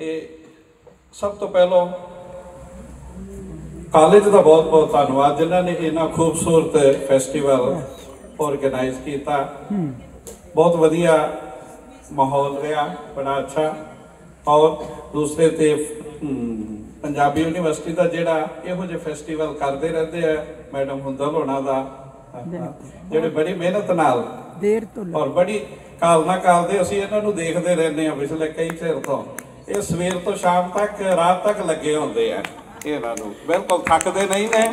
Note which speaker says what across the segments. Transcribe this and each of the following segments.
Speaker 1: ਇਹ ਸਭ ਤੋਂ ਪਹਿਲਾਂ ਕਾਲਜ ਦਾ ਬਹੁਤ ਬਹੁਤ ਧੰਨਵਾਦ ਜਿਨ੍ਹਾਂ ਨੇ ਇਹਨਾਂ ਖੂਬਸੂਰਤ ਫੈਸਟੀਵਲ ਆਰਗੇਨਾਈਜ਼ ਕੀਤਾ। ਬਹੁਤ ਵਧੀਆ ਮਾਹੌਲ ਰਿਹਾ ਬੜਾ ਅੱਛਾ। ਔਰ ਦੂਸਰੇ ਤੇ ਪੰਜਾਬੀ ਯੂਨੀਵਰਸਿਟੀ ਦਾ ਜਿਹੜਾ ਇਹੋ ਜਿਹੇ ਫੈਸਟੀਵਲ ਕਰਦੇ ਰਹਿੰਦੇ ਆ ਮੈਡਮ ਹੁੰਦਲ ਹੋਣਾ ਦਾ ਜਿਹੜੇ ਬੜੀ ਮਿਹਨਤ ਨਾਲ
Speaker 2: ਦੇਰ ਤੋਂ
Speaker 1: ਔਰ ਬੜੀ ਕਾਲ ਨਾ ਕਾਲ ਦੇ ਅਸੀਂ ਇਹਨਾਂ ਨੂੰ ਦੇਖਦੇ ਰਹਿੰਦੇ ਆ ਪਿਛਲੇ ਕਈ ਚਿਰ ਤੋਂ। ਇਹ ਸਵੇਰ ਤੋਂ ਸ਼ਾਮ ਤੱਕ ਰਾਤ ਤੱਕ ਲੱਗੇ ਹੁੰਦੇ ਆ ਇਹਨਾਂ ਨੂੰ। ਬਿਲਕੁਲ ਥੱਕਦੇ ਨਹੀਂ ਨੇ।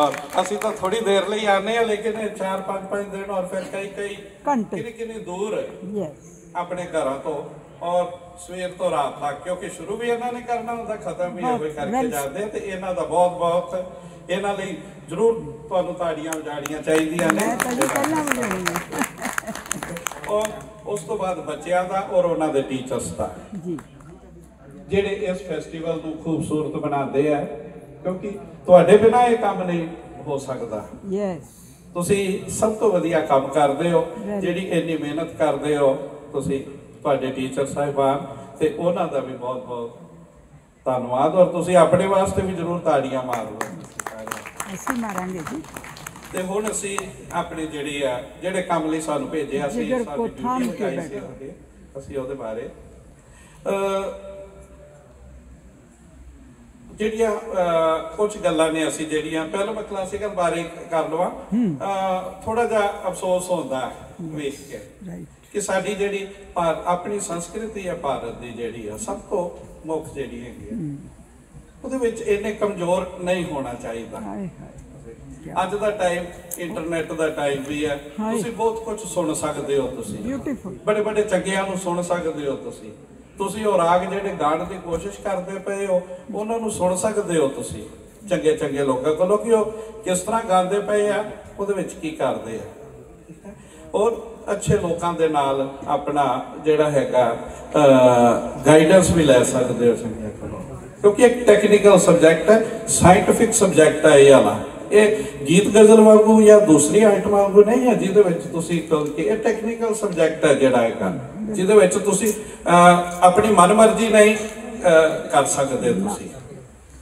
Speaker 1: ਔਰ ਅਸੀਂ ਤਾਂ ਥੋੜੀ ਦੇਰ ਲਈ ਆਨੇ ਆ ਲੇਕਿਨ ਇਹ 4 5 5 ਦਿਨ ਔਰ ਫਿਰ ਕਈ ਕਈ
Speaker 2: ਘੰਟੇ।
Speaker 1: ਕਿੰਨੀ ਕਿੰਨੀ ਦੂਰ
Speaker 2: ਯੈਸ
Speaker 1: ਆਪਣੇ ਘਰਾਂ ਤੋਂ ਔਰ ਸਵੇਰ ਤੋਂ ਰਾਤ ਤੱਕ ਕਿਉਂਕਿ ਸ਼ੁਰੂ ਵੀ ਇਹਨਾਂ ਨੇ ਕਰਨਾ ਹੁੰਦਾ ਖਤਮ ਵੀ ਇਹੋ ਹੀ ਕਰਕੇ ਜਾਂਦੇ ਤੇ ਇਹਨਾਂ ਦਾ ਬਹੁਤ ਬਹੁਤ ਇਹਨਾਂ ਲਈ ਜ਼ਰੂਰ ਤੁਹਾਨੂੰ ਤਾੜੀਆਂ ਵਜਾੜੀਆਂ ਚਾਹੀਦੀਆਂ ਨੇ।
Speaker 2: ਮੈਂ ਤਾਂ ਜੀ ਪਹਿਲਾਂ ਵਜਾਉਣੀ ਹੈ
Speaker 1: ਔਰ ਉਸ ਤੋਂ ਬਾਅਦ ਬੱਚਿਆਂ ਦਾ ਔਰ ਉਹਨਾਂ ਦੇ ਟੀਚਰਸ ਦਾ।
Speaker 2: ਜੀ।
Speaker 1: ਜਿਹੜੇ ਇਸ ਫੈਸਟੀਵਲ ਨੂੰ ਖੂਬਸੂਰਤ ਬਣਾਉਂਦੇ ਆ ਕਿਉਂਕਿ ਤੁਹਾਡੇ ਬਿਨਾ ਇਹ ਕੰਮ ਨਹੀਂ ਹੋ ਸਕਦਾ।
Speaker 2: ਯੈਸ
Speaker 1: ਤੁਸੀਂ ਸਭ ਤੋਂ ਵਧੀਆ ਕੰਮ ਕਰਦੇ ਹੋ. ਜਿਹੜੀ ਇੰਨੀ ਮਿਹਨਤ ਕਰਦੇ ਹੋ ਤੁਸੀਂ ਤੁਹਾਡੇ ਟੀਚਰ ਸਾਹਿਬਾਨ ਤੇ ਉਹਨਾਂ ਦਾ ਵੀ ਬਹੁਤ ਬਹੁਤ ਧੰਨਵਾਦ ਔਰ ਤੁਸੀਂ ਆਪਣੇ ਵਾਸਤੇ ਵੀ ਜ਼ਰੂਰ ਤਾੜੀਆਂ ਮਾਰੋ
Speaker 2: ਅਸੀਂ ਮਾਰਾਂਗੇ ਜੀ।
Speaker 1: ਤੇ ਹੁਣ ਅਸੀਂ ਆਪਣੀ ਜਿਹੜੀ ਆ ਜਿਹੜੇ ਕੰਮ ਲਈ ਸਾਨੂੰ ਭੇਜਿਆ ਸੀ ਸਾਡੀ ਲਗਾਈ ਸੀ ਅਸੀਂ ਉਹਦੇ ਬਾਰੇ ਅ ਜਿਹੜੀਆਂ ਕੁਝ ਗੱਲਾਂ ਨੇ ਅਸੀਂ ਜਿਹੜੀਆਂ ਪਹਿਲਾਂ ਕਲਾਸੀਕਲ ਬਾਰੇ ਕਰ ਲਵਾਂ। ਥੋੜਾ ਜਿਹਾ ਅਫਸੋਸ ਹੁੰਦਾ ਹੈ ਵੇਖ ਕੇ। ਕਿ ਸਾਡੀ ਜਿਹੜੀ ਆਪਣੀ ਸੰਸਕ੍ਰਿਤੀ ਹੈ ਭਾਰਤ ਦੀ ਜਿਹੜੀ ਆ ਸਭ ਤੋਂ ਮੁੱਖ ਜਿਹੜੀ ਹੈਗੀ ਆ ਉਹਦੇ ਵਿੱਚ ਇੰਨੇ ਕਮਜ਼ੋਰ ਨਹੀਂ ਹੋਣਾ ਚਾਹੀਦਾ। ਅੱਜ ਦਾ ਟਾਈਮ ਇੰਟਰਨੈਟ ਦਾ ਟਾਈਮ ਵੀ ਹੈ। ਤੁਸੀਂ ਬਹੁਤ ਕੁਝ ਸੁਣ ਸਕਦੇ ਹੋ ਤੁਸੀਂ। ਬੜੇ ਬੜੇ ਚੰਗਿਆਂ ਨੂੰ ਸੁਣ ਸਕਦੇ ਹੋ ਤੁਸੀਂ। ਤੁਸੀਂ ਉਹ ਰਾਗ ਜਿਹੜੇ ਗਾਣ ਦੀ ਕੋਸ਼ਿਸ਼ ਕਰਦੇ ਪਏ ਹੋ, ਉਹਨਾਂ ਨੂੰ ਸੁਣ ਸਕਦੇ ਹੋ ਤੁਸੀਂ। ਚੰਗੇ ਚੰਗੇ ਲੋਕਾਂ ਕੋਲੋਂ ਕਿ ਉਹ ਕਿਸ ਤਰ੍ਹਾਂ ਗਾਉਂਦੇ ਪਏ ਆ, ਉਹਦੇ ਵਿੱਚ ਕੀ ਕਰਦੇ ਆ? ਔਰ ਅੱਛੇ ਲੋਕਾਂ ਦੇ ਨਾਲ ਆਪਣਾ ਜਿਹੜਾ ਹੈਗਾ ਗਾਈਡੈਂਸ ਵੀ ਲੈ ਸਕਦੇ ਹੋ ਚੰਗੇ ਕੋਲੋਂ। ਕਿਉਂਕਿ ਇੱਕ ਟੈਕਨੀਕਲ ਸਬਜੈਕਟ ਹੈ ਸਾਇੰਟਿਫਿਕ ਸਬਜੈਕਟ ਹੈ ਇਹ ਵਾਲਾ। ਇਹ ਗੀਤ ਗਜ਼ਲ ਵਾਂਗੂ ਜਾਂ ਦੂਸਰੀ ਆਈਟਮ ਵਾਂਗੂ ਨਹੀਂ ਹੈ, ਜਿਹਦੇ ਵਿੱਚ ਤੁਸੀਂ ਕਿ ਇਹ ਟੈਕਨੀਕਲ ਸਬਜੈਕਟ ਹੈ ਜਿਹੜਾ ਹੈਗਾ। ਜਿਹਦੇ ਵਿੱਚ ਤੁਸੀਂ ਆਪਣੀ ਮਨਮਰਜ਼ੀ ਨਹੀਂ ਕਰ ਸਕਦੇ ਤੁਸੀਂ।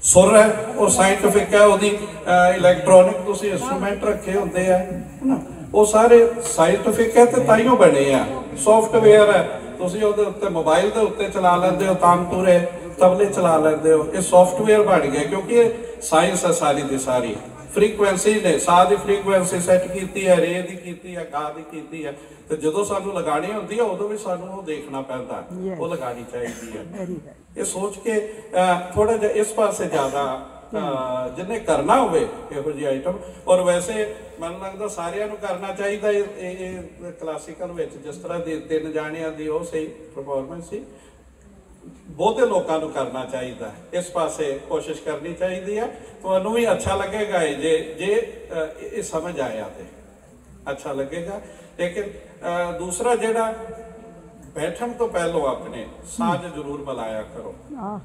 Speaker 1: ਸੁਰ ਹੈ, ਉਹ ਸਾਇੰਟਿਫਿਕ ਹੈ, ਉਹਦੀ ਇਲੈਕਟ੍ਰੋਨਿਕ ਤੁਸੀਂ ਇਨਸਟਰੂਮੈਂਟ ਰੱਖੇ ਹੁੰਦੇ ਆ ਉਹ ਸਾਰੇ ਸਾਇੰਟਿਫਿਕ ਹੈ ਤੇ ਤਾਈਓ ਬਣੇ ਆ। ਸੌਫਟਵੇਅਰ ਹੈ, ਤੁਸੀਂ ਉਹਦੇ ਉੱਤੇ ਮੋਬਾਈਲ ਦੇ ਉੱਤੇ ਚਲਾ ਲੈਂਦੇ ਹੋ ਤਾਨਪੂਰੇ ਤਬਲੇ ਚਲਾ ਲੈਂਦੇ ਹੋ। ਇਹ ਸੌਫਟਵੇਅਰ ਬਣ ਗਿਆ, ਕਿਉਂਕਿ ਇਹ ਸਾਇੰਸ ਹੈ ਸਾਰੀ ਦੀ ਸਾਰੀ। ਫ੍ਰੀਕੁਐਂਸੀ ਨੇ, ਸਾਹ ਦੀ ਫ੍ਰੀਕੁਐਂਸੀ ਸੈੱਟ ਕੀਤੀ ਹੈ, ਰੇ ਦੀ ਕੀਤੀ ਹੈ, ਗਾ ਦੀ ਕੀਤੀ ਹੈ। ਤੇ ਜਦੋਂ ਸਾਨੂੰ ਲਗਾਣੀ ਹੁੰਦੀ ਹੈ ਉਦੋਂ ਵੀ ਸਾਨੂੰ ਉਹ ਦੇਖਣਾ ਪੈਂਦਾ. ਉਹ ਲਗਾਣੀ ਚਾਹੀਦੀ ਹੈ ਇਹ ਸੋਚ ਕੇ ਥੋੜਾ ਜਿਹਾ ਇਸ ਪਾਸੇ ਜ਼ਿਆਦਾ ਜਿਹਨੇ ਕਰਨਾ ਹੋਵੇ ਇਹੋ ਜਿਹੀ ਆਈਟਮ ਔਰ ਵੈਸੇ ਮੈਨੂੰ ਲੱਗਦਾ ਸਾਰਿਆਂ ਨੂੰ ਕਰਨਾ ਚਾਹੀਦਾ ਇਹ ਕਲਾਸੀਕਲ ਵਿੱਚ ਜਿਸ ਤਰ੍ਹਾਂ ਦੀ ਤਿੰਨ ਜਾਣਿਆਂ ਦੀ ਉਹ ਸਹੀ ਪਰਫਾਰਮੈਂਸ ਸੀ। ਬਹੁਤੇ ਲੋਕਾਂ ਨੂੰ ਕਰਨਾ ਚਾਹੀਦਾ। ਇਸ ਪਾਸੇ ਕੋਸ਼ਿਸ਼ ਕਰਨੀ ਚਾਹੀਦੀ ਹੈ ਤੁਹਾਨੂੰ ਵੀ ਅੱਛਾ ਲੱਗੇਗਾ ਜੇ ਜੇ ਇਹ ਸਮਝ ਆਇਆ ਤੇ। ਅੱਛਾ ਲੱਗੇਗਾ। ਲੇਕਿਨ ਦੂਸਰਾ ਜਿਹੜਾ ਬੈਠਣ ਤੋਂ ਪਹਿਲਾਂ ਆਪਣੇ ਸਾਜ ਜ਼ਰੂਰ ਮਿਲਾਇਆ ਕਰੋ।
Speaker 2: ਆਹ।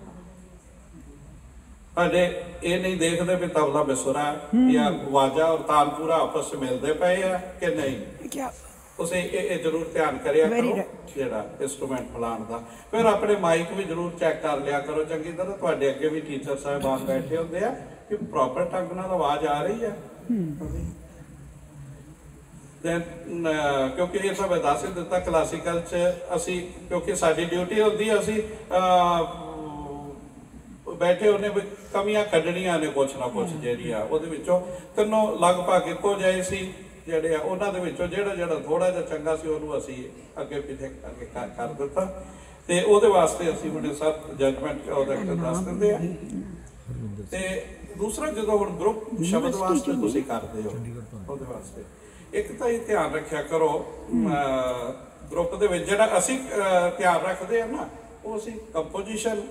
Speaker 1: ਸਾਡੇ ਇਹ ਨਹੀਂ ਦੇਖਦੇ ਵੀ ਤਬਲਾ ਬਿਸੁਰਾ ਜਾਂ ਵਾਜਾ ਔਰ ਤਾਨਪੂਰਾ ਆਪਸ ਵਿੱਚ ਮਿਲਦੇ ਪਏ ਆ ਕਿ ਨਹੀਂ?
Speaker 2: ਕੀ
Speaker 1: ਤੁਸੀਂ ਇਹ ਇਹ ਜ਼ਰੂਰ ਧਿਆਨ ਕਰਿਆ ਕਰੋ. ਜਿਹੜਾ ਇਨਸਟਰੂਮੈਂਟ ਫਲਾਣ ਦਾ। ਫਿਰ ਆਪਣੇ ਮਾਈਕ ਵੀ ਜ਼ਰੂਰ ਚੈੱਕ ਕਰ ਲਿਆ ਕਰੋ। ਚੰਗੀ ਤਰ੍ਹਾਂ ਤੁਹਾਡੇ ਅੱਗੇ ਵੀ ਟੀਚਰ ਸਾਹਿਬਾਨ ਬੈਠੇ ਹੁੰਦੇ ਆ ਕਿ ਪ੍ਰੋਪਰ ਢੰਗ ਨਾਲ ਆਵਾਜ਼ ਆ ਰਹੀ ਆ। ਦੈਨ ਕਿਉਂਕਿ ਇਹ ਤਾਂ ਮੈਂ ਦੱਸ ਦਿੱਤਾ ਕਲਾਸੀਕਲ ਚ ਅਸੀਂ ਕਿਉਂਕਿ ਸਾਡੀ ਡਿਊਟੀ ਹੁੰਦੀ ਅਸੀਂ ਬੈਠੇ ਉਹਨੇ ਕਮੀਆਂ ਕੱਢਣੀਆਂ ਨੇ ਕੁਛ ਨਾ ਕੁਛ ਜਿਹੜੀਆਂ ਉਹਦੇ ਵਿੱਚੋਂ। ਤਿੰਨੋਂ ਲਗਭਗ ਇੱਕੋ ਜਿਹੇ ਸੀ ਜਿਹੜੇ ਆ ਉਹਨਾਂ ਦੇ ਵਿੱਚੋਂ ਜਿਹੜਾ ਜਿਹੜਾ ਥੋੜਾ ਜਿਹਾ ਚੰਗਾ ਸੀ ਉਹਨੂੰ ਅਸੀਂ ਅੱਗੇ ਪਿੱਛੇ ਕਰਕੇ ਕਰ- ਦਿੱਤਾ। ਤੇ ਉਹਦੇ ਵਾਸਤੇ ਅਸੀਂ ਹੁਣ ਸਭ ਜਜਮੈਂਟ ਉਹਦਾ ਦੱਸ ਦਿੰਦੇ ਆ। ਤੇ ਦੂਸਰਾ ਜਦੋਂ ਹੁਣ ਗਰੁੱਪ ਸ਼ਬਦ ਵਾਸਤੇ ਤੁਸੀਂ ਕਰਦੇ ਹੋ ਉਹਦੇ ਵਾਸਤੇ। ਇੱਕ ਤਾਂ ਇਹ ਧਿਆਨ ਰੱਖਿਆ ਕਰੋ ਗਰੁੱਪ ਦੇ ਵਿੱਚ ਜਿਹੜਾ ਅਸੀਂ ਧਿਆਨ ਰੱਖਦੇ ਆ ਨਾ ਉਹ ਅਸੀਂ ਕੰਪੋਜੀਸ਼ਨ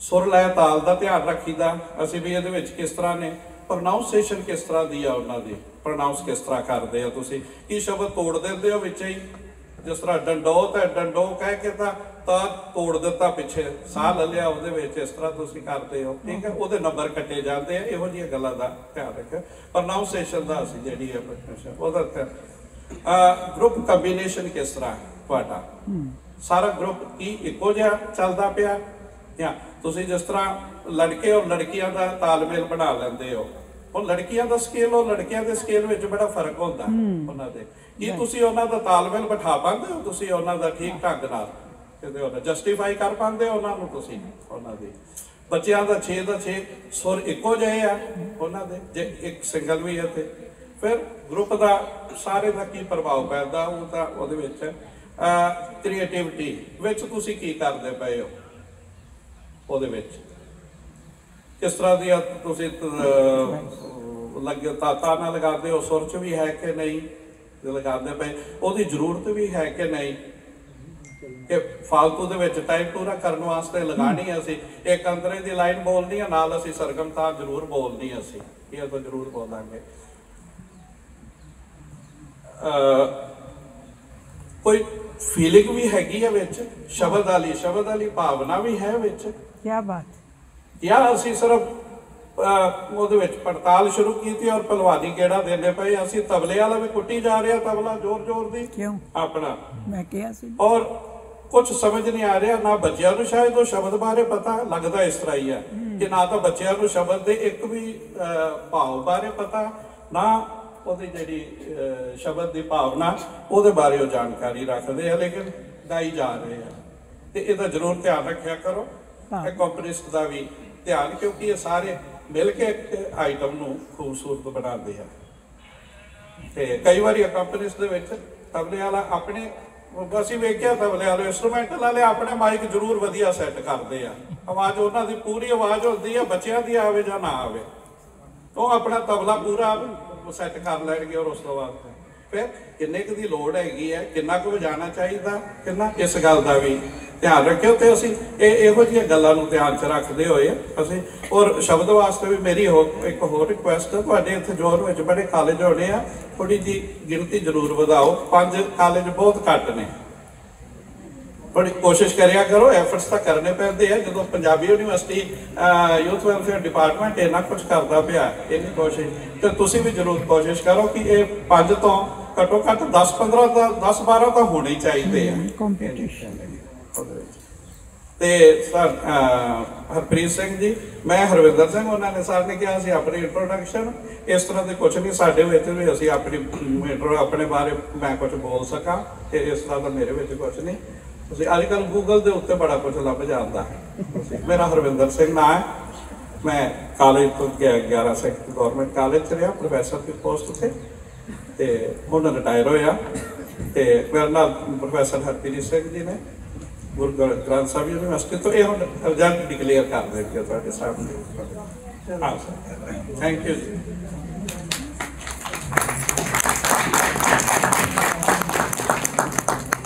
Speaker 1: ਸੁਰ ਲੈ ਤਾਲ ਦਾ ਧਿਆਨ ਰੱਖੀਦਾ ਅਸੀਂ ਵੀ ਇਹਦੇ ਵਿੱਚ ਕਿਸ ਤਰ੍ਹਾਂ ਨੇ ਪ੍ਰੋਨਾਂਸੀਏਸ਼ਨ ਕਿਸ ਤਰ੍ਹਾਂ ਦੀ ਆ ਉਹਨਾਂ ਦੀ ਪ੍ਰੋਨਾਂਸ ਕਿਸ ਤਰ੍ਹਾਂ ਕਰਦੇ ਆ ਤੁਸੀਂ ਕੀ ਸ਼ਬਦ ਤੋੜ ਦਿੰਦੇ ਹੋ ਵਿੱਚ ਹੀ? ਜਿਸ ਤਰ੍ਹਾਂ ਡੰਡੋ ਤੇ ਡੰਡੋ ਕਹਿ ਕੇ ਤਾਂ ਤਾਂ ਤੋੜ ਦਿੱਤਾ ਪਿੱਛੇ। ਸਾਹ ਲੈ ਲਿਆ ਉਹਦੇ ਵਿੱਚ ਇਸ ਤਰ੍ਹਾਂ ਤੁਸੀਂ ਕਰਦੇ ਹੋ। ਠੀਕ ਹੈ? ਉਹਦੇ ਨੰਬਰ ਕੱਟੇ ਜਾਂਦੇ ਆ। ਇਹੋ ਜਿਹੀਆਂ ਗੱਲਾਂ ਦਾ ਧਿਆਨ ਰੱਖਿਓ। ਪ੍ਰੋਨਾਂਸੀਏਸ਼ਨ ਦਾ ਅਸੀਂ ਜਿਹੜੀ ਹੈ ਉਹਦਾ ਗਰੁੱਪ ਕੰਬੀਨੇਸ਼ਨ ਕਿਸ ਤਰ੍ਹਾਂ ਤੁਹਾਡਾ? ਸਾਰਾ ਗਰੁੱਪ ਕੀ ਇੱਕੋ ਜਿਹਾ ਚੱਲਦਾ ਪਿਆ? ਜਾਂ ਤੁਸੀਂ ਜਿਸ ਤਰ੍ਹਾਂ ਲੜਕੇ ਔਰ ਲੜਕੀਆਂ ਦਾ ਤਾਲਮੇਲ ਬਣਾ ਲੈਂਦੇ ਹੋ। ਉਹ ਲੜਕੀਆਂ ਦਾ ਸਕੇਲ ਔਰ ਲੜਕਿਆਂ ਦੇ ਸਕੇਲ ਵਿੱਚ ਬੜਾ ਫ਼ਰਕ ਹੁੰਦਾ ਉਹਨਾਂ ਦੇ। ਕੀ ਤੁਸੀਂ ਉਹਨਾਂ ਦਾ ਤਾਲਮੇਲ ਬਿਠਾ ਪਾਉਂਦੇ ਹੋ? ਤੁਸੀਂ ਉਹਨਾਂ ਦਾ ਠੀਕ ਢੰਗ ਨਾਲ ਕਿਤੇ ਉਹਨਾਂ ਜਸਟੀਫਾਈ ਕਰ ਪਾਉਂਦੇ ਹੋ ਉਹਨਾਂ ਨੂੰ ਤੁਸੀਂ? ਉਹਨਾਂ ਦੀ। ਬੱਚਿਆਂ ਦਾ 6 ਦਾ 6 ਸੁਰ ਇੱਕੋ ਜਿਹੇ ਆ ਉਹਨਾਂ ਦੇ ਜੇ ਇੱਕ ਸਿੰਗਲ ਵੀ ਹੈ ਤੇ। ਫਿਰ ਗਰੁੱਪ ਦਾ ਸਾਰੇ ਦਾ ਕੀ ਪ੍ਰਭਾਵ ਪੈਂਦਾ ਉਹ ਤਾਂ ਉਹਦੇ ਵਿੱਚ ਕ੍ਰੀਏਟੀਵਿਟੀ ਵਿੱਚ ਤੁਸੀਂ ਕੀ ਕਰਦੇ ਪਏ ਹੋ? ਉਹਦੇ ਵਿੱਚ। ਕਿਸ ਤਰ੍ਹਾਂ ਦੀ ਤੁਸੀਂ ਲੱਗੇ ਤਾਤਾ ਨਾਲ ਲਗਾਉਂਦੇ ਹੋ? ਸੁਰ ਚ ਵੀ ਹੈ ਕਿ ਨਹੀਂ? ਲਗਾਉਂਦੇ ਪਏ ਉਹਦੀ ਜ਼ਰੂਰਤ ਵੀ ਹੈ ਕਿ ਨਹੀਂ? ਕਿ ਫਾਲਤੂ ਦੇ ਵਿੱਚ ਟਾਈਮ ਪੂਰਾ ਕਰਨ ਵਾਸਤੇ ਲਗਾਣੀ ਅਸੀਂ। ਇੱਕ ਅੰਤਰੇ ਦੀ ਲਾਈਨ ਬੋਲਣੀ ਹੈ ਨਾਲ ਅਸੀਂ ਸਰਗਮ ਤਾਂ ਜ਼ਰੂਰ ਬੋਲਣੀ ਅਸੀਂ। ਇਹ ਤਾਂ ਜ਼ਰੂਰ ਬੋਲਾਂਗੇ। ਅਹ, ਕੋਈ ਫੀਲਿੰਗ ਵੀ ਹੈਗੀ ਹੈ ਵਿੱਚ? ਸ਼ਬਦ ਵਾਲੀ ਸ਼ਬਦ ਵਾਲੀ ਭਾਵਨਾ ਵੀ ਹੈ ਵਿੱਚ?
Speaker 2: ਕੀ ਬਾਤ
Speaker 1: ਜਾਂ ਅਸੀਂ ਸਿਰਫ ਉਹਦੇ ਵਿੱਚ ਪੜਤਾਲ ਸ਼ੁਰੂ ਕੀਤੀ ਔਰ ਪਹਿਲਵਾਨੀ ਕਿਹੜਾ ਦੇਣੇ ਪਏ ਅਸੀਂ ਤਬਲੇ ਵਾਲਾ ਵੀ ਕੁੱਟੀ ਜਾ ਰਿਹਾ ਤਬਲਾ ਜ਼ੋਰ ਜ਼ੋਰ ਦੀ।
Speaker 2: ਕਿਉਂ?
Speaker 1: ਆਪਣਾ।
Speaker 2: ਮੈਂ ਕਿਹਾ ਸੀ।
Speaker 1: ਔਰ ਕੁਝ ਸਮਝ ਨਹੀਂ ਆ ਰਿਹਾ ਨਾ ਬੱਚਿਆਂ ਨੂੰ ਸ਼ਾਇਦ ਉਹ ਸ਼ਬਦ ਬਾਰੇ ਪਤਾ ਲੱਗਦਾ ਇਸ ਤਰ੍ਹਾਂ ਹੀ ਹੈ ਕਿ ਨਾ ਤਾਂ ਬੱਚਿਆਂ ਨੂੰ ਸ਼ਬਦ ਦੇ ਇੱਕ ਵੀ ਭਾਵ ਬਾਰੇ ਪਤਾ ਨਾ ਉਹਦੀ ਜਿਹੜੀ ਸ਼ਬਦ ਦੀ ਭਾਵਨਾ ਉਹਦੇ ਬਾਰੇ ਉਹ ਜਾਣਕਾਰੀ ਰੱਖਦੇ ਆ ਲੇਕਿਨ ਗਾਈ ਜਾ ਰਹੇ ਆ। ਤੇ ਇਹਦਾ ਜ਼ਰੂਰ ਧਿਆਨ ਰੱਖਿਆ ਕਰੋ। ਇਹ ਕੰਪੋਨਿਸਟ ਦਾ ਵੀ ਧਿਆਨ, ਕਿਉਂਕਿ ਇਹ ਸਾਰੇ ਮਿਲ ਕੇ ਇੱਕ ਆਈਟਮ ਨੂੰ ਖੂਬਸੂਰਤ ਬਣਾਉਂਦੇ ਆ। ਤੇ ਕਈ ਵਾਰੀ ਕੰਪਨੀਸ ਦੇ ਵਿੱਚ ਤਬਲੇ ਵਾਲਾ ਆਪਣੇ, ਅਸੀਂ ਵੇਖਿਆ ਤਬਲੇ ਵਾਲੇ ਇਨਸਟਰੂਮੈਂਟਲ ਵਾਲੇ ਆਪਣੇ ਮਾਈਕ ਜ਼ਰੂਰ ਵਧੀਆ ਸੈੱਟ ਕਰਦੇ ਆ। ਆਵਾਜ਼ ਉਹਨਾਂ ਦੀ ਪੂਰੀ ਆਵਾਜ਼ ਹੁੰਦੀ ਆ, ਬੱਚਿਆਂ ਦੀ ਆਵੇ ਜਾਂ ਨਾ ਆਵੇ। ਉਹ ਆਪਣਾ ਤਬਲਾ ਪੂਰਾ ਸੈੱਟ ਕਰ ਲੈਣਗੇ ਔਰ ਉਸ ਤੋਂ ਬਾਅਦ ਫਿਰ ਕਿੰਨੇ ਕੁ ਦੀ ਲੋੜ ਹੈਗੀ ਹੈ, ਕਿੰਨਾ ਕੁ ਵਜਾਣਾ ਚਾਹੀਦਾ, ਕਿੰਨਾ ਇਸ ਗੱਲ ਦਾ ਵੀ ਧਿਆਨ ਰੱਖਿਓ ਤੇ ਅਸੀਂ ਇਹ ਇਹੋ ਜਿਹੀਆਂ ਗੱਲਾਂ ਨੂੰ ਧਿਆਨ 'ਚ ਰੱਖਦੇ ਹੋਏ ਅਸੀਂ ਔਰ ਸ਼ਬਦ ਵਾਸਤੇ ਵੀ ਮੇਰੀ ਹੋ ਇੱਕ ਹੋਰ ਰਿਕੁਐਸਟ ਹੈ, ਤੁਹਾਡੇ ਇੱਥੇ ਜੋਰ ਵਿੱਚ ਬੜੇ ਕਾਲਜ ਹੋਣੇ ਆ ਥੋੜੀ ਜੀ ਗਿਣਤੀ ਜ਼ਰੂਰ ਵਧਾਓ, ਪੰਜ ਕਾਲਜ ਬਹੁਤ ਘੱਟ ਨੇ। ਬੜੀ ਕੋਸ਼ਿਸ਼ ਕਰਿਆ ਕਰੋ ਐਫਰਟਸ ਤਾਂ ਕਰਨੇ ਪੈਂਦੇ ਆ। ਜਦੋਂ Punjabi university youth welfare department ਇੰਨਾ ਕੁਝ ਕਰਦਾ ਪਿਆ ਇੰਨੀ ਕੋਸ਼ਿਸ਼। ਤੇ ਤੁਸੀਂ ਵੀ ਜ਼ਰੂਰ ਕੋਸ਼ਿਸ਼ ਕਰੋ ਕਿ ਇਹ ਪੰਜ ਤੋਂ ਘੱਟੋ ਘੱਟ 10 15 ਤਾਂ 10 12 ਤਾਂ ਹੋਣੇ ਚਾਹੀਦੇ ਆ।
Speaker 2: ਕੰਪੀਟੀਸ਼ਨ।
Speaker 1: ਤੇ ਸਰ ਹਰਪ੍ਰੀਤ ਸਿੰਘ ਜੀ ਮੈਂ ਹਰਵਿੰਦਰ ਸਿੰਘ ਉਹਨਾਂ ਨੇ ਸਰ ਨੇ ਕਿਹਾ ਸੀ ਆਪਣੀ ਇੰਟਰੋਡਕਸ਼ਨ ਇਸ ਤਰ੍ਹਾਂ ਦੇ ਕੁਝ ਨਹੀਂ ਸਾਡੇ ਵਿੱਚ ਵੀ ਅਸੀਂ ਆਪਣੀ ਇੰਟਰੋ ਆਪਣੇ ਬਾਰੇ ਮੈਂ ਕੁਝ ਬੋਲ ਸਕਾਂ ਤੇ ਇਸ ਤਰ੍ਹਾਂ ਦਾ ਮੇਰੇ ਵਿੱਚ ਕੁਝ ਨਹੀਂ। ਤੁਸੀਂ ਅੱਜ ਕੱਲ ਗੂਗਲ ਦੇ ਉੱਤੇ ਬੜਾ ਕੁਝ ਲੱਭ ਜਾਂਦਾ। ਮੇਰਾ ਹਰਵਿੰਦਰ ਸਿੰਘ ਨਾਂ ਹੈ। ਮੈਂ ਕਾਲਜ ਤੋਂ ਗਿਆ 11 ਸੈਕਟਰ ਗਵਰਨਮੈਂਟ ਕਾਲਜ ਚ ਰਿਹਾ ਪ੍ਰੋਫੈਸਰ ਦੀ ਪੋਸਟ ਤੇ। ਤੇ ਹੁਣ ਰਿਟਾਇਰ ਹੋਇਆ। ਤੇ ਮੇਰੇ ਨਾਲ ਪ੍ਰੋਫੈਸਰ ਹਰਪ੍ਰੀਤ ਸਿੰਘ ਜੀ ਨੇ ਗੁਰੂ ਗ੍ਰ- ਗ੍ਰੰਥ ਸਾਹਿਬ ਯੂਨੀਵਰਸਿਟੀ ਤੋਂ। ਇਹ ਹੁਣ ਰਿਜ਼ਲਟ ਡਿਕਲੇਅਰ ਕਰ ਦੇਣਗੇ ਤੁਹਾਡੇ ਸਾਹਮਣੇ। ਥੈਂਕ ਯੂ ਜੀ।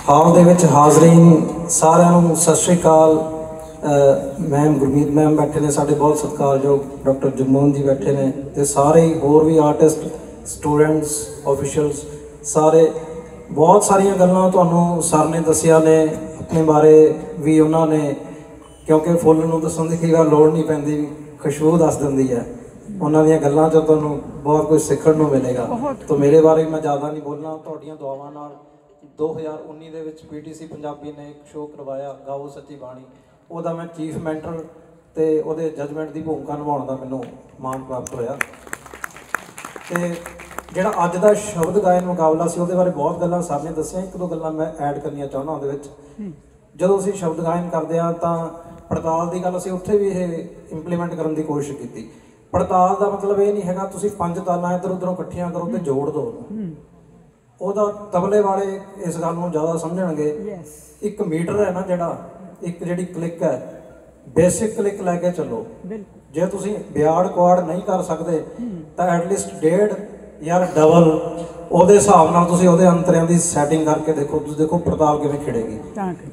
Speaker 3: ਹਾਲ ਦੇ ਵਿੱਚ ਹਾਜ਼ਰੀਨ ਸਾਰਿਆਂ ਨੂੰ ਸਤਿ ਸ਼੍ਰੀ ਅਕਾਲ। ਮੈਮ ਗੁਰਮੀਤ ਮੈਮ ਬੈਠੇ ਨੇ ਸਾਡੇ ਬਹੁਤ ਸਤਿਕਾਰਯੋਗ ਡਾਕਟਰ ਜਗਮੋਹਨ ਜੀ ਬੈਠੇ ਨੇ ਤੇ ਸਾਰੇ ਹੋਰ ਵੀ ਆਰਟਿਸਟ ਸਟੂਡੈਂਟਸ ਆਫੀਸ਼ੀਅਲਸ ਸਾਰੇ ਬਹੁਤ ਸਾਰੀਆਂ ਗੱਲਾਂ ਤੁਹਾਨੂੰ ਸਰ ਨੇ ਦੱਸਿਆ ਨੇ ਆਪਣੇ ਬਾਰੇ ਵੀ ਉਹਨਾਂ ਨੇ ਕਿਉਂਕਿ ਫੁੱਲ ਨੂੰ ਦੱਸਣ ਦੀ ਕਈ ਵਾਰ ਲੋੜ ਨਹੀਂ ਪੈਂਦੀ ਖੁਸ਼ਬੂ ਦੱਸ ਦਿੰਦੀ ਹੈ। ਉਹਨਾਂ ਦੀਆਂ ਗੱਲਾਂ 'ਚੋਂ ਤੁਹਾਨੂੰ ਬਹੁਤ ਕੁਝ ਸਿੱਖਣ ਨੂੰ ਮਿਲੇਗਾ। ਤਾਂ ਮੇਰੇ ਬਾਰੇ ਮੈਂ ਜ਼ਿਆਦਾ ਨਹੀਂ ਬੋਲਣਾ ਤੁਹਾਡੀਆਂ ਦੁਆਵਾਂ ਨਾਲ 2019 ਦੇ ਵਿੱਚ ਪੀਟੀਸੀ ਪੰਜਾਬੀ ਨੇ ਇੱਕ ਸ਼ੋਅ ਕਰਵਾਇਆ ਗਾਓ ਸੱਚੀ ਬਾਣੀ। ਉਹਦਾ ਮੈਂ ਚੀਫ ਮੈਂਟਰ ਤੇ ਉਹਦੇ ਜਜਮੈਂਟ ਦੀ ਭੂਮਿਕਾ ਨਿਭਾਉਣ ਦਾ ਮੈਨੂੰ ਮਾਣ ਪ੍ਰਾਪਤ ਹੋਇਆ। ਤੇ ਜਿਹੜਾ ਅੱਜ ਦਾ ਸ਼ਬਦ ਗਾਇਨ ਮੁਕਾਬਲਾ ਸੀ ਉਹਦੇ ਬਾਰੇ ਬਹੁਤ ਗੱਲਾਂ ਨੇ ਦੱਸੀਆਂ। ਇੱਕ ਦੋ ਗੱਲਾਂ ਮੈਂ ਐਡ ਕਰਨੀਆਂ ਚਾਹੁੰਦਾ ਉਹਦੇ ਵਿੱਚ। ਜਦੋਂ ਅਸੀਂ ਸ਼ਬਦ ਗਾਇਨ ਕਰਦੇ ਆ ਤਾਂ ਪੜਤਾਲ ਦੀ ਗੱਲ ਅਸੀਂ ਉੱਥੇ ਵੀ ਇਹ ਇੰਪਲੀਮੈਂਟ ਕਰਨ ਦੀ ਕੋਸ਼ਿਸ਼ ਕੀਤੀ। ਪੜਤਾਲ ਦਾ ਮਤਲਬ ਇਹ ਨਹੀਂ ਹੈਗਾ ਤੁਸੀਂ ਪੰਜ ਤਾਲਾਂ ਇੱਧਰ ਉੱਧਰੋਂ ਇਕੱਠੀਆਂ ਕਰੋ ਤੇ ਜੋੜ ਦਿਓ ਉਹਦਾ ਤਬਲੇ ਵਾਲੇ ਇਸ ਗੱਲ ਨੂੰ ਜ਼ਿਆਦਾ ਸਮਝਣਗੇ। ਇੱਕ ਮੀਟਰ ਹੈ ਨਾ ਜਿਹੜਾ ਇੱਕ ਜਿਹੜੀ ਕਲਿੱਕ ਹੈ ਬੇਸਿਕ ਕਲਿੱਕ ਲੈ ਕੇ ਚੱਲੋ। ਜੇ ਤੁਸੀਂ ਬਿਆੜ ਕੁਆੜ ਨਹੀਂ ਕਰ ਸਕਦੇ ਤਾਂ ਐਟਲੀਸਟ ਡੇਢ ਜਾਂ ਡਬਲ ਉਹਦੇ ਹਿਸਾਬ ਨਾਲ ਤੁਸੀਂ ਉਹਦੇ ਅੰਤਰਿਆਂ ਦੀ ਸੈਟਿੰਗ ਕਰਕੇ ਦੇਖੋ ਤੁਸੀਂ ਦੇਖੋ ਪ੍ਰਤਾਪ ਕਿਵੇਂ ਖਿੜੇਗੀ।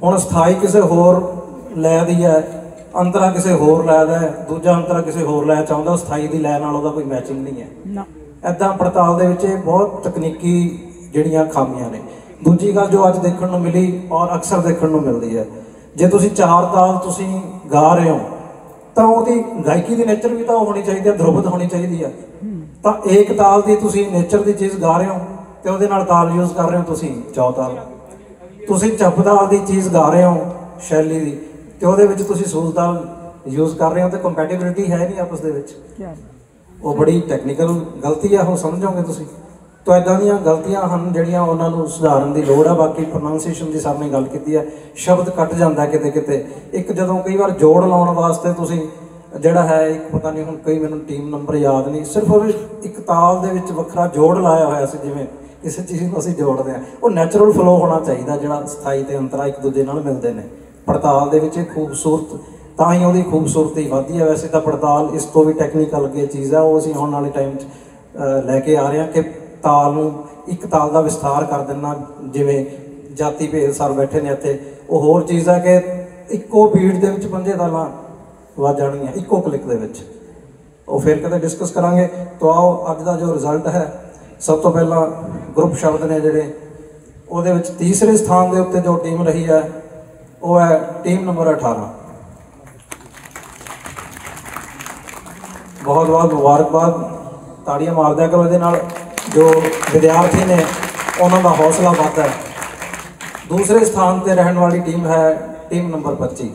Speaker 3: ਹੁਣ ਸਥਾਈ ਕਿਸੇ ਹੋਰ ਲੈ ਦੀ ਹੈ ਅੰਤਰਾ ਕਿਸੇ ਹੋਰ ਲੈ ਦਾ ਦੂਜਾ ਅੰਤਰਾ ਕਿਸੇ ਹੋਰ ਲੈ ਚਾਹੁੰਦਾ ਸਥਾਈ ਦੀ ਲੈ ਨਾਲ ਉਹਦਾ ਕੋਈ ਮੈਚਿੰਗ ਨਹੀਂ ਹੈ।
Speaker 2: ਨਾ।
Speaker 3: ਐਦਾਂ ਪੜਤਾਲ ਦੇ ਵਿੱਚ ਇਹ ਬਹੁਤ ਤਕਨੀਕੀ ਜਿਹੜੀਆਂ ਖਾਮੀਆਂ ਨੇ। ਦੂਜੀ ਗੱਲ ਜੋ ਅੱਜ ਦੇਖਣ ਨੂੰ ਮਿਲੀ ਔਰ ਅਕਸਰ ਦੇਖਣ ਨੂੰ ਮਿਲਦੀ ਹੈ ਜੇ ਤੁਸੀਂ ਚਾਰ ਤਾਲ ਤੁਸੀਂ ਗਾ ਰਹੇ ਹੋ ਤਾਂ ਉਹਦੀ ਗਾਇਕੀ ਦੀ ਨੇਚਰ ਵੀ ਤਾਂ ਹੋਣੀ ਚਾਹੀਦੀ ਹੈ ਧਰੁਵਤ ਹੋਣੀ ਚਾਹੀਦੀ ਹੈ। ਤਾਂ ਏਕ ਤਾਲ ਦੀ ਤੁਸੀਂ ਨੇਚਰ ਦੀ ਚੀਜ਼ ਗਾ ਰਹੇ ਹੋ ਤੇ ਉਹਦੇ ਨਾਲ ਤਾਲ ਯੂਜ਼ ਕਰ ਰਹੇ ਹੋ ਤੁਸੀਂ ਚੌਤਾਲ ਤੁਸੀਂ ਜਪਦਾਲ ਦੀ ਚੀਜ਼ ਗਾ ਰਹੇ ਹੋ ਸ਼ੈਲੀ ਦੀ ਤੇ ਉਹਦੇ ਵਿੱਚ ਤੁਸੀਂ ਸੂਰਦਾਲ ਯੂਜ਼ ਕਰ ਰਹੇ ਹੋ ਤੇ ਕੰਪੈਟੀਬਿਲਿਟੀ ਹੈ ਨਹੀਂ ਆਪਸ ਦੇ ਵਿੱਚ। ਉਹ ਬੜੀ ਟੈਕਨੀਕਲ ਗਲਤੀ ਆ ਉਹ ਸਮਝੋਗੇ ਤੁਸੀਂ। ਤਾਂ ਇਦਾਂ ਦੀਆਂ ਗਲਤੀਆਂ ਹਨ ਜਿਹੜੀਆਂ ਉਹਨਾਂ ਨੂੰ ਸੁਧਾਰਨ ਦੀ ਲੋੜ ਆ, ਬਾਕੀ ਪ੍ਰੋਨਾਂਸੀਏਸ਼ਨ ਦੀ ਸਭ ਨੇ ਗੱਲ ਕੀਤੀ ਹੈ ਸ਼ਬਦ ਕੱਟ ਜਾਂਦਾ ਕਿਤੇ ਕਿਤੇ। ਇੱਕ ਜਦੋਂ ਕਈ ਵਾਰ ਜੋੜ ਲਾਉਣ ਵਾਸਤੇ ਤੁਸੀਂ ਜਿਹੜਾ ਹੈ, ਇੱਕ ਪਤਾ ਨਹੀਂ ਹੁਣ ਕਈ ਮੈਨੂੰ ਟੀਮ ਨੰਬਰ ਯਾਦ ਨਹੀਂ, ਸਿਰਫ ਉਹ ਇੱਕ ਤਾਲ ਦੇ ਵਿੱਚ ਵੱਖਰਾ ਜੋੜ ਲਾਇਆ ਹੋਇਆ ਸੀ, ਜਿਵੇਂ ਕਿਸੇ ਚੀਜ਼ ਨੂੰ ਅਸੀਂ ਜੋੜਦੇ ਆ ਉਹ ਨੈਚੁਰਲ ਫਲੋ ਹੋਣਾ ਚਾਹੀਦਾ, ਜਿਹੜਾ ਸਥਾਈ ਤੇ ਅੰਤਰਾ ਇੱਕ ਦੂਜੇ ਨਾਲ ਮਿਲਦੇ ਨੇ। ਪੜਤਾਲ ਦੇ ਵਿੱਚ ਇਹ ਖੂਬਸੂਰਤ, ਤਾਂ ਹੀ ਉਹਦੀ ਖੂਬਸੂਰਤੀ ਵਧਦੀ ਹੈ ਵੈਸੇ ਤਾਂ ਪੜਤਾਲ ਇਸ ਤੋਂ ਵੀ ਟੈਕਨੀਕਲ ਅੱਗੇ ਚੀਜ਼ ਹੈ ਉਹ ਅਸੀਂ ਆਉਣ ਵਾਲੇ ਟਾਈਮ 'ਚ ਲੈ ਕੇ ਆ ਰਹੇ ਹਾਂ ਕਿ ਤਾਲ ਨੂੰ ਇੱਕ ਤਾਲ ਦਾ ਵਿਸਥਾਰ ਕਰ ਦੇਣਾ ਜਿਵੇਂ ਜਾਤੀ ਭੇਦ ਸਰ ਬੈਠੇ ਨੇ ਇੱਥੇ। ਉਹ ਹੋਰ ਚੀਜ਼ ਹੈ ਕਿ ਇੱਕੋ ਬੀਟ ਦੇ ਵਿੱਚ ਪੰਜੇ ਤਾਲਾਂ ਵੱਜ ਜਾਣਗੀਆਂ, ਇੱਕੋ ਕਲਿੱਕ ਦੇ ਵਿੱਚ। ਉਹ ਫਿਰ ਕਦੇ ਡਿਸਕਸ ਕਰਾਂਗੇ। ਤਾਂ ਆਓ, ਅੱਜ ਦਾ ਜੋ ਰਿਜ਼ਲਟ ਹੈ, ਸਭ ਤੋਂ ਪਹਿਲਾਂ ਗਰੁੱਪ ਸ਼ਬਦ ਨੇ ਜਿਹੜੇ, ਉਹਦੇ ਵਿੱਚ ਤੀਸਰੇ ਸਥਾਨ ਦੇ ਉੱਤੇ ਜੋ ਟੀਮ ਰਹੀ ਹੈ, ਉਹ ਹੈ ਟੀਮ ਨੰਬਰ 18 ਬਹੁਤ ਬਹੁਤ ਮੁਬਾਰਕਬਾਦ। ਤਾੜੀਆਂ ਮਾਰਦਿਆ ਕਰੋ ਇਹਦੇ ਨਾਲ। ਜੋ ਵਿਦਿਆਰਥੀ ਨੇ ਉਹਨਾਂ ਦਾ ਹੌਸਲਾ ਵੱਧਦਾ ਹੈ। ਦੂਸਰੇ ਸਥਾਨ ਤੇ ਰਹਿਣ ਵਾਲੀ ਟੀਮ ਹੈ ਟੀਮ ਨੰਬਰ 25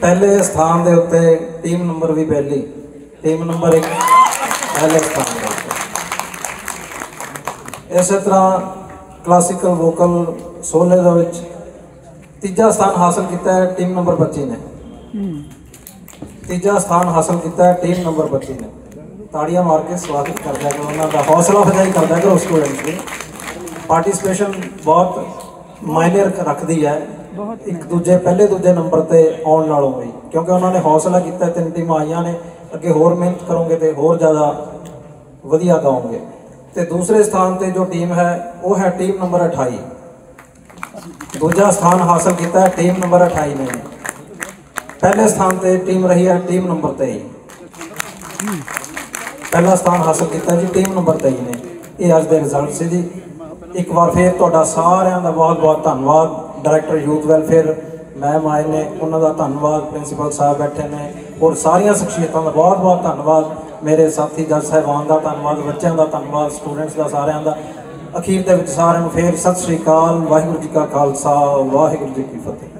Speaker 3: ਪਹਿਲੇ ਸਥਾਨ ਦੇ ਉੱਤੇ ਟੀਮ ਨੰਬਰ ਵੀ ਪਹਿਲੀ, ਟੀਮ ਨੰਬਰ 1 ਪਹਿਲੇ ਸਥਾਨ ਦੇ ਇਸੇ ਤਰ੍ਹਾਂ ਕਲਾਸੀਕਲ ਵੋਕਲ ਸੋਲੇ ਦੇ ਵਿੱਚ ਤੀਜਾ ਸਥਾਨ ਹਾਸਲ ਕੀਤਾ ਹੈ, ਟੀਮ ਨੰਬਰ 25 ਨੇ। ਤੀਜਾ ਸਥਾਨ ਹਾਸਲ ਕੀਤਾ ਟੀਮ ਨੰਬਰ 25 ਨੇ। ਤਾੜੀਆਂ ਮਾਰ ਕੇ ਸਵਾਗਤ ਕਰਦਾ ਕਰੋ ਉਹਨਾਂ ਦਾ ਹੌਸਲਾ ਅਫਜ਼ਾਈ ਕਰਦਾ ਕਰੋ ਸਟੂਡੈਂਟਸ ਦੀ ਪਾਰਟਿਸਿਪੇਸ਼ਨ ਬਹੁਤ ਮਾਇਨੇ ਰੱਖ- ਰੱਖਦੀ ਹੈ। ਇੱਕ ਦੂਜੇ ਪਹਿਲੇ ਦੂਜੇ ਨੰਬਰ ਤੇ ਆਉਣ ਨਾਲੋਂ ਵੀ। ਕਿਉਂਕਿ ਉਹਨਾਂ ਨੇ ਹੌਸਲਾ ਕੀਤਾ ਤਿੰਨ ਟੀਮਾਂ ਆਈਆਂ ਨੇ। ਅੱਗੇ ਹੋਰ ਮਿਹਨਤ ਕਰੋਗੇ ਤੇ ਹੋਰ ਜ਼ਿਆਦਾ ਵਧੀਆ ਗਾਓਗੇ ਤੇ ਦੂਸਰੇ ਸਥਾਨ ਤੇ ਜੋ ਟੀਮ ਹੈ ਉਹ ਹੈ ਟੀਮ ਨੰਬਰ 28 ਦੂਜਾ ਸਥਾਨ ਹਾਸਲ ਕੀਤਾ ਹੈ ਟੀਮ ਨੰਬਰ 28 ਨੇ। ਪਹਿਲੇ ਸਥਾਨ ਤੇ ਟੀਮ ਰਹੀ ਹੈ ਟੀਮ ਨੰਬਰ 23 ਪਹਿਲਾ ਸਥਾਨ ਹਾਸਲ ਕੀਤਾ ਜੀ ਟੀਮ ਨੰਬਰ 23 ਨੇ। ਇਹ ਅੱਜ ਦੇ ਰਿਜ਼ਲਟ ਸੀ ਜੀ। ਇੱਕ ਵਾਰ ਫੇਰ ਤੁਹਾਡਾ ਸਾਰਿਆਂ ਦਾ ਬਹੁਤ ਬਹੁਤ ਧੰਨਵਾਦ। ਡਾਇਰੈਕਟਰ ਯੂਥ ਵੈਲਫੇਅਰ ਮੈਮ ਆਏ ਨੇ। ਉਹਨਾਂ ਦਾ ਧੰਨਵਾਦ। ਪ੍ਰਿੰਸੀਪਲ ਸਾਹਿਬ ਬੈਠੇ ਨੇ। ਔਰ ਸਾਰੀਆਂ ਸ਼ਖਸੀਅਤਾਂ ਦਾ ਬਹੁਤ ਬਹੁਤ ਧੰਨਵਾਦ। ਮੇਰੇ ਸਾਥੀ ਜੱਜ ਸਾਹਿਬਾਨ ਦਾ ਧੰਨਵਾਦ। ਬੱਚਿਆਂ ਦਾ ਧੰਨਵਾਦ। ਸਟੂਡੈਂਟਸ ਦਾ ਸਾਰਿਆਂ ਦਾ। ਅਖੀਰ ਦੇ ਵਿੱਚ ਸਾਰਿਆਂ ਨੂੰ ਫੇਰ ਸਤਿ ਸ੍ਰੀ ਅਕਾਲ। ਵਾਹਿਗੁਰੂ ਜੀ ਕਾ ਖਾਲਸਾ। ਵਾਹਿਗੁਰੂ ਜੀ ਕੀ ਫਤਿਹ।